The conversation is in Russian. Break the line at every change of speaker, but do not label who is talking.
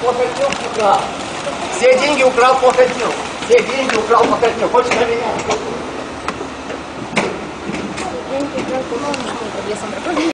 похотел украл. Все деньги украл похотел. Все деньги украл похотел. Хочешь на меня?